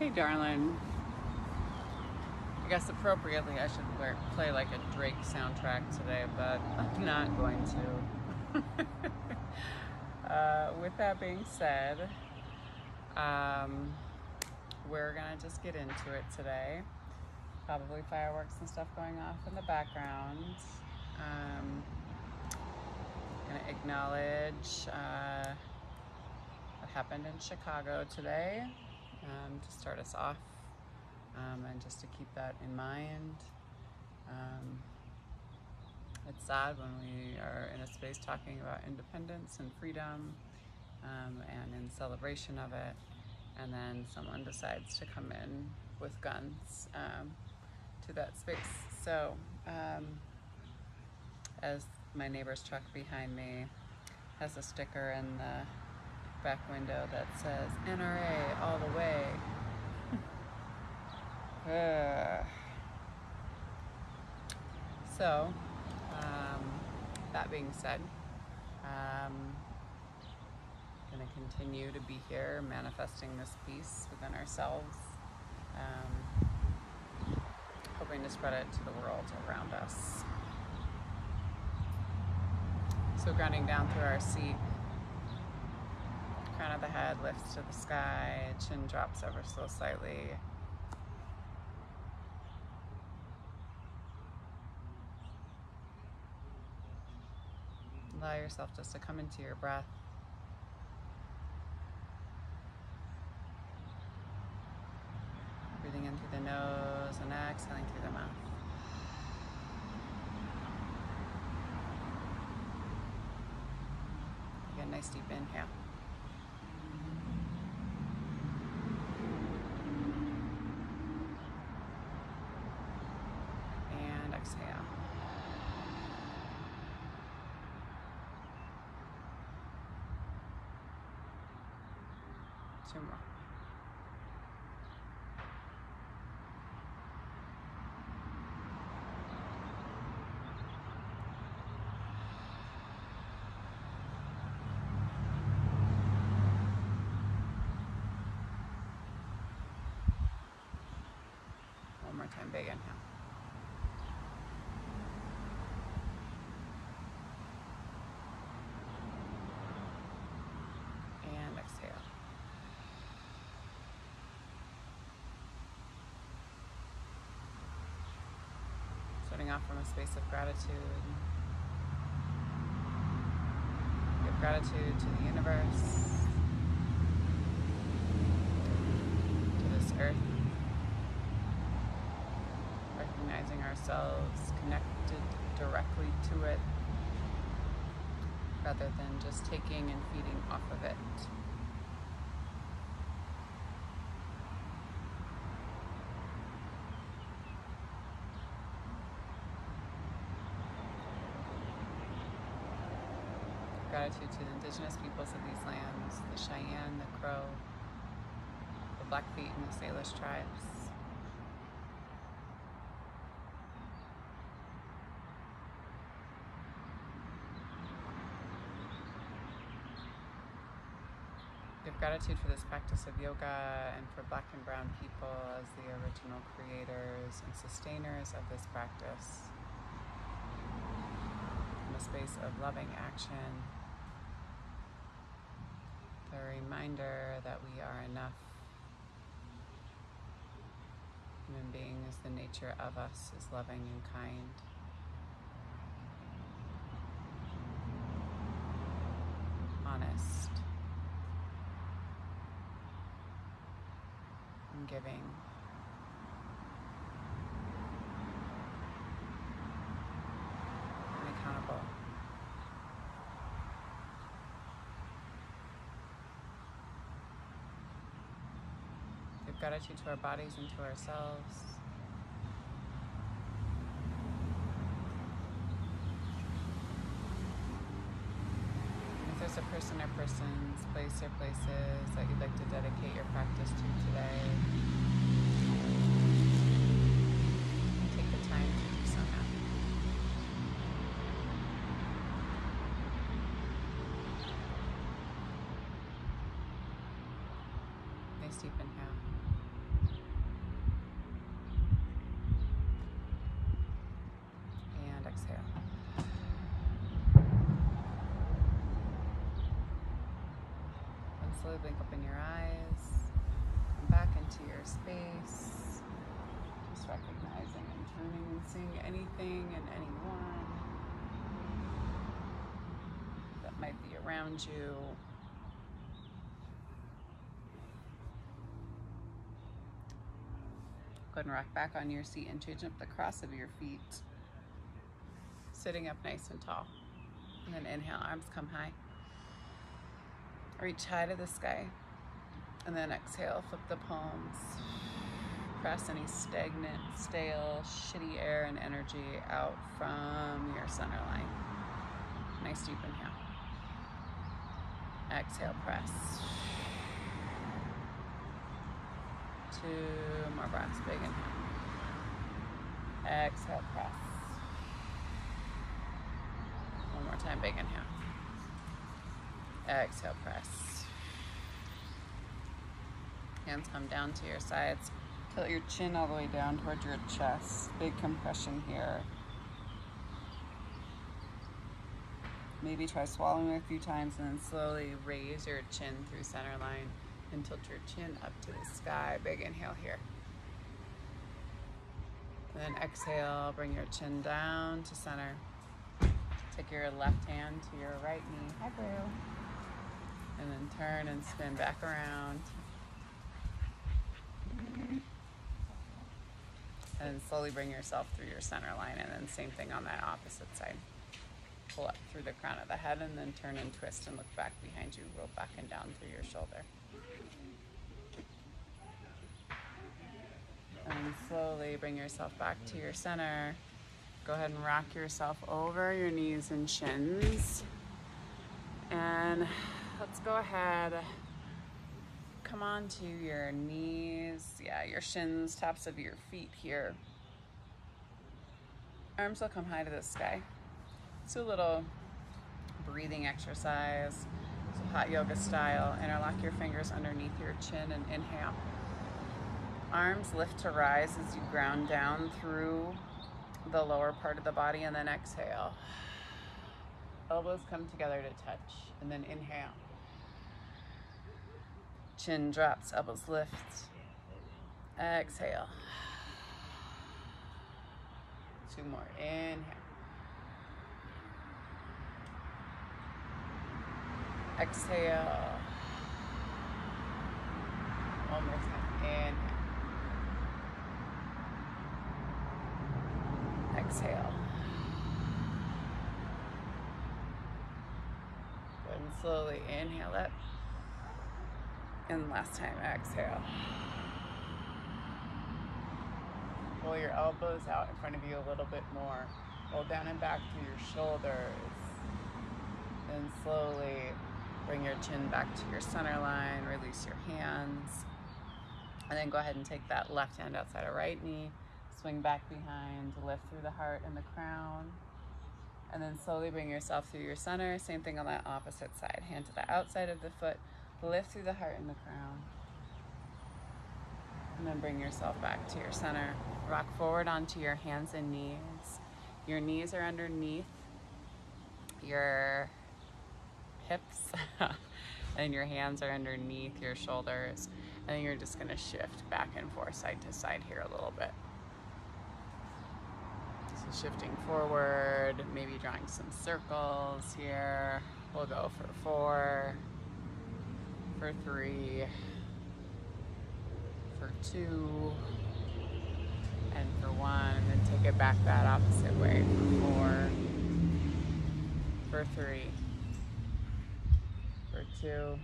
Hey, darling. I guess appropriately I should wear, play like a Drake soundtrack today, but I'm not going to. uh, with that being said, um, we're gonna just get into it today. Probably fireworks and stuff going off in the background. Um, gonna acknowledge uh, what happened in Chicago today um, to start us off um, and just to keep that in mind. Um, it's sad when we are in a space talking about independence and freedom um, and in celebration of it, and then someone decides to come in with guns um, to that space. So, um, as my neighbor's truck behind me has a sticker in the back window that says NRA all the way. uh. So, um, that being said, um, going to continue to be here manifesting this peace within ourselves, um, hoping to spread it to the world around us. So, grounding down through our seat crown of the head lifts to the sky, chin drops ever so slightly. Allow yourself just to come into your breath. Breathing in through the nose and exhaling through the mouth. Take a nice deep inhale. exhale. Two more. One more time, big inhale. And exhale. Starting off from a space of gratitude. Give gratitude to the universe, to this earth, recognizing ourselves connected directly to it rather than just taking and feeding off of it. gratitude to the indigenous peoples of these lands, the Cheyenne, the Crow, the Blackfeet, and the Salish tribes. Give gratitude for this practice of yoga and for black and brown people as the original creators and sustainers of this practice. In a space of loving action the reminder that we are enough. Human beings, the nature of us is loving and kind. Honest giving. Give gratitude to our bodies and to ourselves. If there's a person or persons, place or places that you'd like to dedicate your practice to today, take the time to do so. Nice deep inhale. Blink open your eyes. Come back into your space. Just recognizing and turning and seeing anything and anyone that might be around you. Go ahead and rock back on your seat and change up the cross of your feet. Sitting up nice and tall. And then inhale, arms come high. Reach high to the sky. And then exhale, flip the palms. Press any stagnant, stale, shitty air and energy out from your center line. Nice deep inhale. Exhale, press. Two more breaths, big inhale. Exhale, press. One more time, big inhale. Exhale, press. Hands come down to your sides. Tilt your chin all the way down towards your chest. Big compression here. Maybe try swallowing a few times and then slowly raise your chin through center line and tilt your chin up to the sky. Big inhale here. And then exhale, bring your chin down to center. Take your left hand to your right knee. Hi, Brew. And then turn and spin back around. And slowly bring yourself through your center line, and then same thing on that opposite side. Pull up through the crown of the head, and then turn and twist and look back behind you. Roll back and down through your shoulder. And slowly bring yourself back to your center. Go ahead and rock yourself over your knees and shins. And let's go ahead. Come on to your knees. Yeah, your shins, tops of your feet here. Arms will come high to the sky. Do a little breathing exercise. So hot yoga style. Interlock your fingers underneath your chin and inhale. Arms lift to rise as you ground down through the lower part of the body and then exhale. Elbows come together to touch and then inhale. Chin drops, elbows lift. Exhale. Two more. Inhale. Exhale. One more time. Inhale. Exhale. Good. And slowly inhale it. And last time, exhale. Pull your elbows out in front of you a little bit more. Roll down and back through your shoulders. Then slowly bring your chin back to your center line. Release your hands. And then go ahead and take that left hand outside of right knee. Swing back behind, lift through the heart and the crown. And then slowly bring yourself through your center. Same thing on that opposite side. Hand to the outside of the foot. Lift through the heart and the crown. And then bring yourself back to your center. Rock forward onto your hands and knees. Your knees are underneath your hips and your hands are underneath your shoulders. And you're just gonna shift back and forth side to side here a little bit. So shifting forward, maybe drawing some circles here. We'll go for four, for three, for two, and for one, and then take it back that opposite way for four, for three, for two,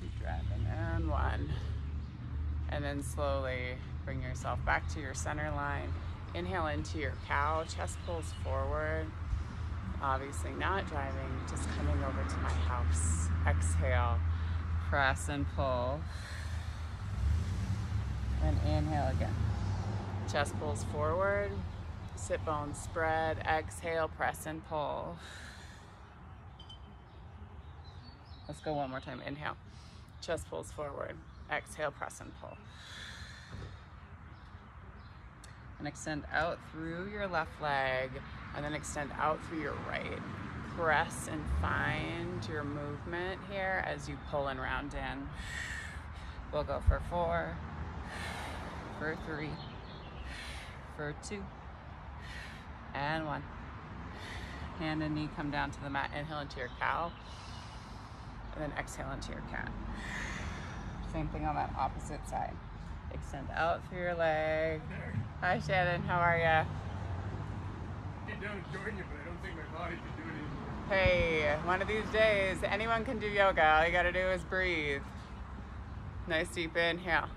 keep driving, and one. And then slowly bring yourself back to your center line. Inhale into your cow, chest pulls forward. Obviously not driving, just coming over to my house. Exhale, press and pull. And inhale again. Chest pulls forward, sit bones spread. Exhale, press and pull. Let's go one more time. Inhale, chest pulls forward. Exhale, press and pull. And extend out through your left leg and then extend out through your right. press and find your movement here as you pull and round in. We'll go for four, for three, for two, and one. Hand and knee come down to the mat. Inhale into your cow, and then exhale into your cat. Same thing on that opposite side. Extend out through your leg. Hi Shannon, how are ya? Down and join you, but I don't think my body can do it anymore. Hey, one of these days, anyone can do yoga. All you gotta do is breathe. Nice deep inhale.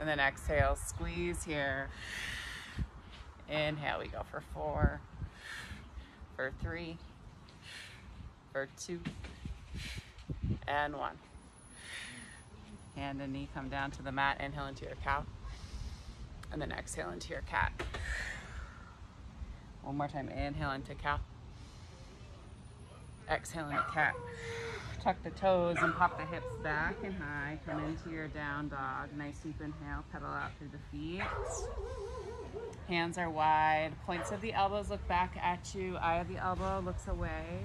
And then exhale, squeeze here. Inhale, we go for four, for three, for two, and one. Hand and knee come down to the mat. Inhale into your cow. And then exhale into your cat. One more time. Inhale into cow. Exhale into cat. Tuck the toes and pop the hips back and high. Come into your down dog. Nice deep inhale. Pedal out through the feet. Hands are wide. Points of the elbows look back at you. Eye of the elbow looks away.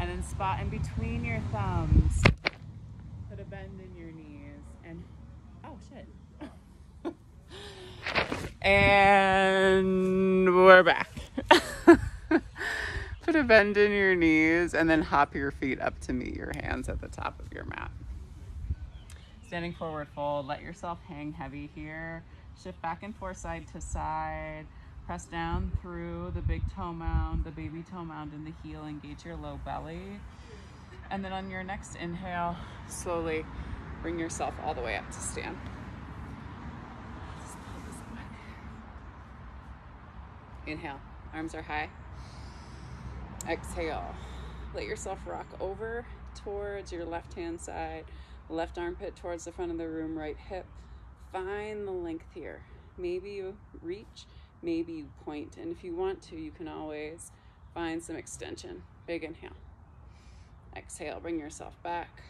And then spot in between your thumbs. Put a bend in your knees. And, oh shit. And we're back. Put a bend in your knees and then hop your feet up to meet your hands at the top of your mat. Standing forward fold, let yourself hang heavy here. Shift back and forth side to side. Press down through the big toe mound, the baby toe mound in the heel. Engage your low belly. And then on your next inhale, slowly bring yourself all the way up to stand. Inhale, arms are high. Exhale, let yourself rock over towards your left hand side, left armpit towards the front of the room, right hip. Find the length here. Maybe you reach, maybe you point, and if you want to, you can always find some extension. Big inhale. Exhale, bring yourself back.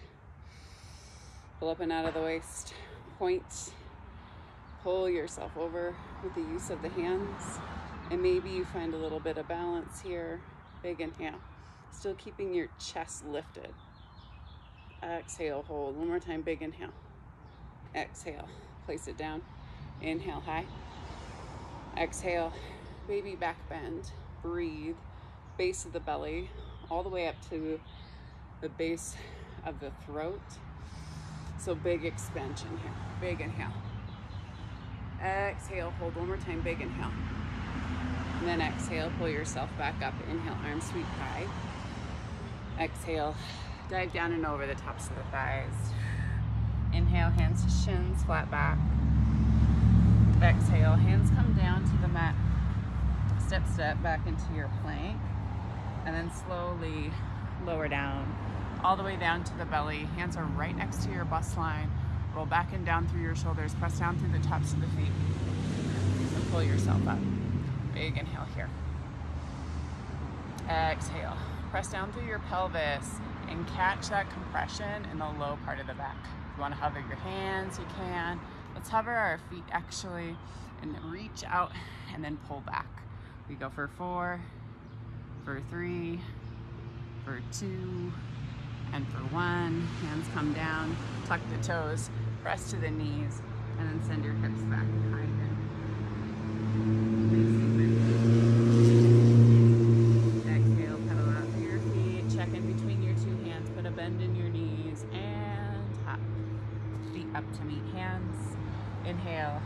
Pull up and out of the waist. Point. Pull yourself over with the use of the hands. And maybe you find a little bit of balance here. Big inhale. Still keeping your chest lifted. Exhale, hold. One more time, big inhale. Exhale, place it down. Inhale, high. Exhale, baby back bend. Breathe. Base of the belly, all the way up to the base of the throat. So big expansion here. Big inhale. Exhale, hold one more time, big inhale. And then exhale, pull yourself back up. Inhale, arm sweep high. Exhale, dive down and over the tops of the thighs. Inhale, hands to shins, flat back. Exhale, hands come down to the mat. Step, step back into your plank. And then slowly lower down, all the way down to the belly. Hands are right next to your bust line. Roll back and down through your shoulders. Press down through the tops of the feet. And pull yourself up. Big inhale here. Exhale. Press down through your pelvis and catch that compression in the low part of the back. If you want to hover your hands, you can. Let's hover our feet actually and reach out and then pull back. We go for four, for three, for two, and for one. Hands come down, tuck the toes, press to the knees, and then send your hips back behind you. Exhale, pedal out through your feet, check in between your two hands, put a bend in your knees, and hop. Up to meet hands. Inhale,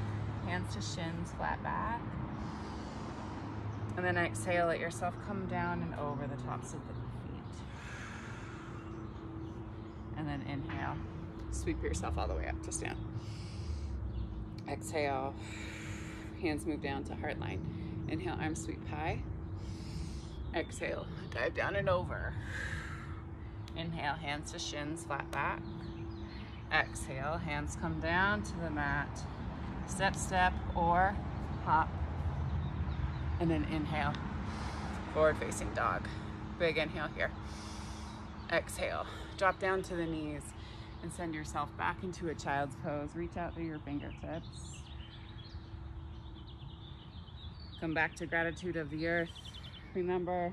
hands to shins, flat back. And then exhale, let yourself come down and over the tops of the feet. And then inhale, sweep yourself all the way up to stand. Exhale, hands move down to heart line. Inhale, arms sweep high. Exhale, dive down and over. Inhale, hands to shins, flat back. Exhale, hands come down to the mat. Step, step, or hop. And then inhale, forward facing dog. Big inhale here. Exhale, drop down to the knees and send yourself back into a child's pose. Reach out through your fingertips. Come back to gratitude of the earth. Remember,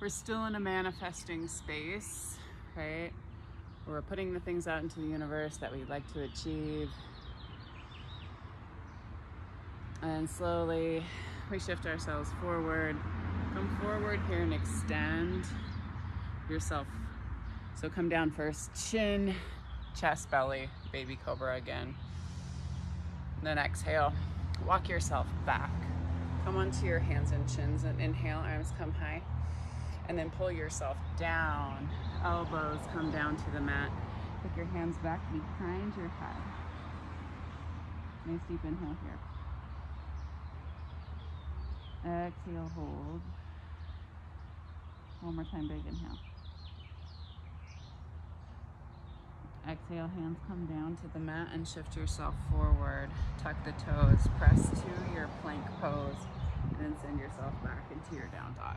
we're still in a manifesting space, right? We're putting the things out into the universe that we'd like to achieve. And slowly we shift ourselves forward. Come forward here and extend yourself. So come down first, chin, chest, belly, baby cobra again. Then exhale, walk yourself back. Come onto your hands and chins and inhale, arms come high. And then pull yourself down. Elbows come down to the mat. Take your hands back behind your head. Nice deep inhale here. Exhale, hold. One more time, big inhale. Exhale, hands come down to the mat and shift yourself forward. Tuck the toes, press to your plank pose, and then send yourself back into your down dog.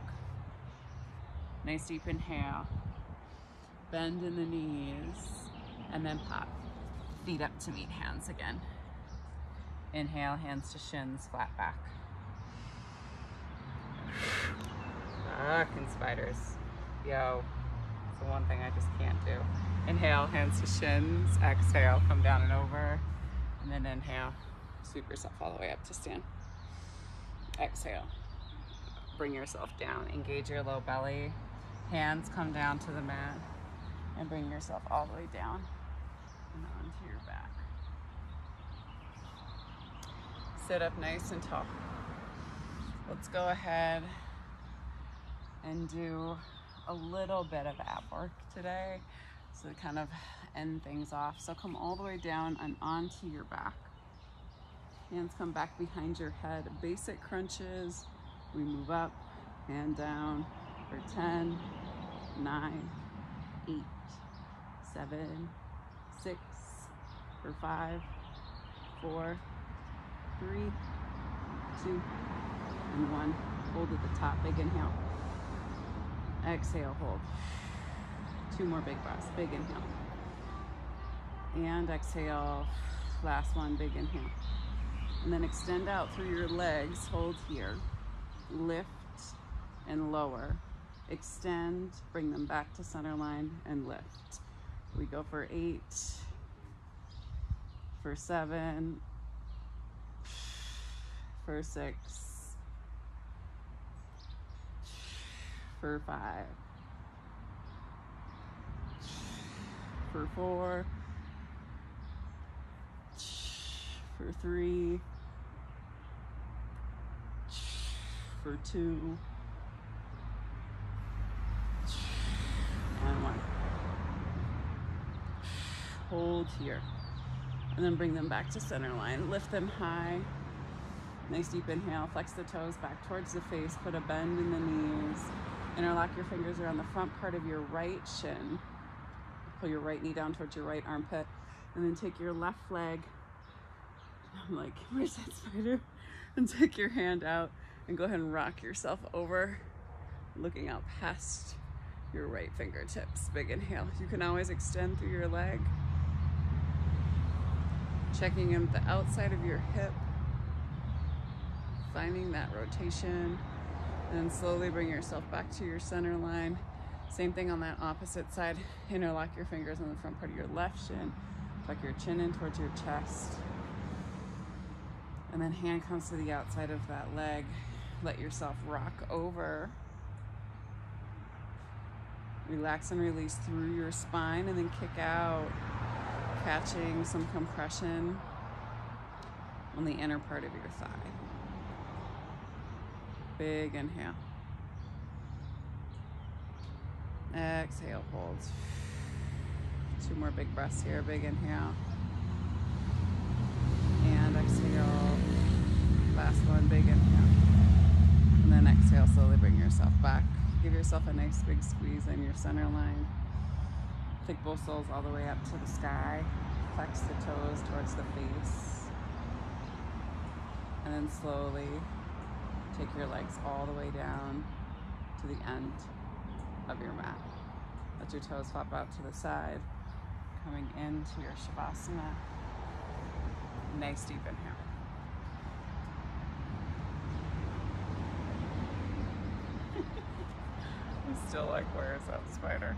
Nice deep inhale. Bend in the knees, and then pop. Feet up to meet hands again. Inhale, hands to shins, flat back. Ah, Fucking spiders. Yo, it's the one thing I just can't do. Inhale, hands to shins. Exhale, come down and over. And then inhale, sweep yourself all the way up to stand. Exhale, bring yourself down. Engage your low belly. Hands come down to the mat and bring yourself all the way down and onto your back. Sit up nice and tall. Let's go ahead and do a little bit of ab work today so to kind of end things off. So come all the way down and onto your back. Hands come back behind your head. Basic crunches. We move up, hand down for 10, 9, 8, 7, 6, for 5, 4, 3, 2, and 1. Hold at the top, big inhale. Exhale, hold. Two more big breaths, big inhale. And exhale, last one, big inhale. And then extend out through your legs, hold here. Lift and lower. Extend, bring them back to center line and lift. We go for eight, for seven, for six, for five, for four, for three, for two, and one. Hold here. And then bring them back to center line. Lift them high. Nice deep inhale. Flex the toes back towards the face. Put a bend in the knees. Interlock your fingers around the front part of your right shin. Pull your right knee down towards your right armpit. And then take your left leg. I'm like, where's that spider? And take your hand out and go ahead and rock yourself over, looking out past your right fingertips. Big inhale. You can always extend through your leg. Checking in the outside of your hip. Finding that rotation. And slowly bring yourself back to your center line. Same thing on that opposite side. Interlock your fingers on the front part of your left shin. Tuck your chin in towards your chest. And then hand comes to the outside of that leg. Let yourself rock over. Relax and release through your spine and then kick out, catching some compression on the inner part of your thigh. Big inhale. Exhale, hold. Two more big breaths here. Big inhale. Exhale. Last one, big inhale. And then exhale, slowly bring yourself back. Give yourself a nice big squeeze in your center line. Take both soles all the way up to the sky. Flex the toes towards the face. And then slowly take your legs all the way down to the end of your mat. Let your toes flop out to the side, coming into your Shavasana. Nice deep inhale. I'm still like, where is that spider?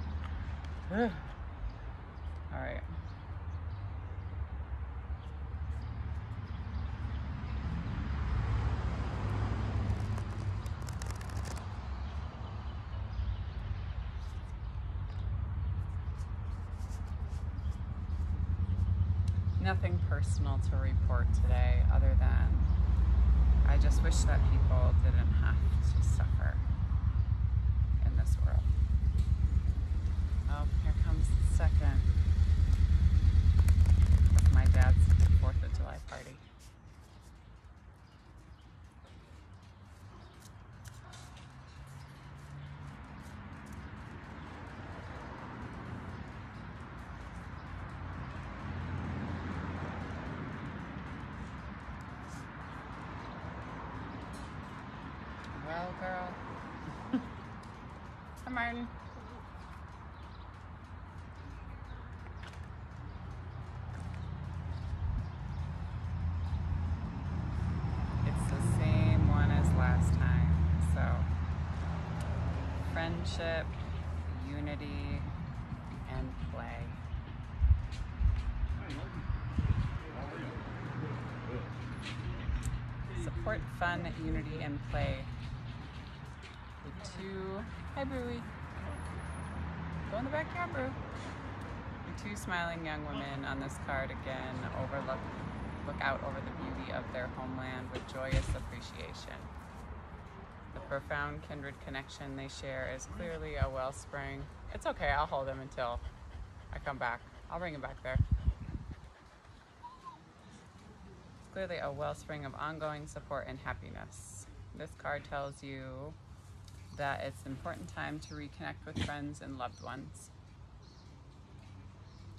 All right. Personal to report today other than I just wish that people didn't have to suffer in this world. Oh, here comes the second of my dad's Well, girl. Hi, Martin. It's the same one as last time. So, friendship, unity, and play. Support fun, unity, and play. Hi, Brewy. Go in the backyard, Brew. The two smiling young women on this card again overlook look out over the beauty of their homeland with joyous appreciation. The profound kindred connection they share is clearly a wellspring. It's okay, I'll hold them until I come back. I'll bring them back there. It's clearly a wellspring of ongoing support and happiness. This card tells you that it's an important time to reconnect with friends and loved ones.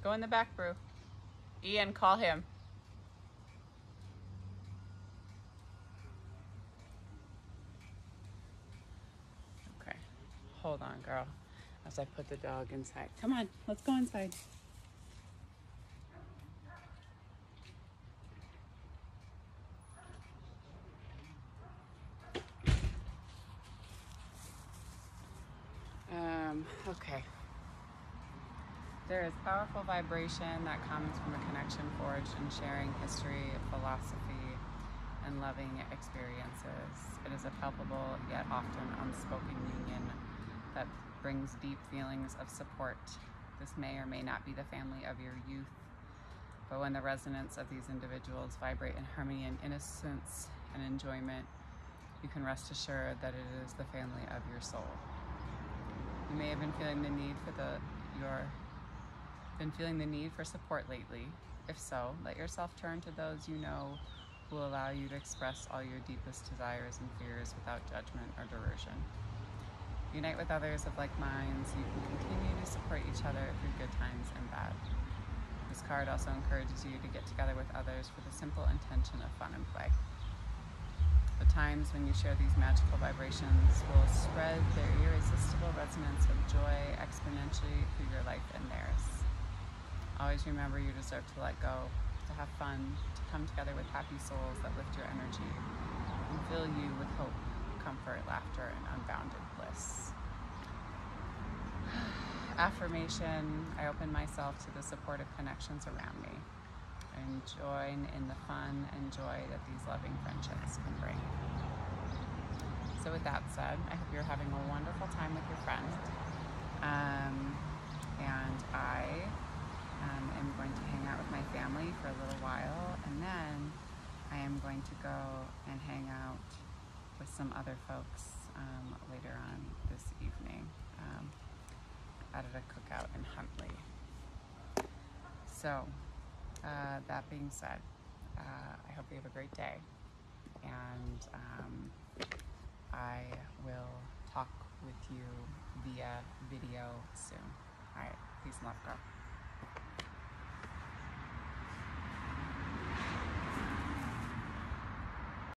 Go in the back, Brew. Ian, call him. Okay. Hold on, girl. As I put the dog inside. Come on, let's go inside. Okay. There is powerful vibration that comes from a connection forged in sharing history, philosophy, and loving experiences. It is a palpable yet often unspoken union that brings deep feelings of support. This may or may not be the family of your youth, but when the resonance of these individuals vibrate in harmony and innocence and enjoyment, you can rest assured that it is the family of your soul. You may have been feeling the need for the your been feeling the need for support lately. If so, let yourself turn to those you know who will allow you to express all your deepest desires and fears without judgment or derision. Unite with others of like minds. You can continue to support each other through good times and bad. This card also encourages you to get together with others for the simple intention of fun and play. The times when you share these magical vibrations will spread their irresistible resonance of joy exponentially through your life and theirs. Always remember you deserve to let go, to have fun, to come together with happy souls that lift your energy and fill you with hope, comfort, laughter, and unbounded bliss. Affirmation I open myself to the supportive connections around me and join in the fun and joy that these loving friendships can bring. So, with that said, I hope you're having a wonderful time with your friend. Um, and I um, am going to hang out with my family for a little while, and then I am going to go and hang out with some other folks um, later on this evening um, at a cookout in Huntley. So, uh, that being said, uh, I hope you have a great day, and um, I will talk with you via video soon. All right, peace and love, girl.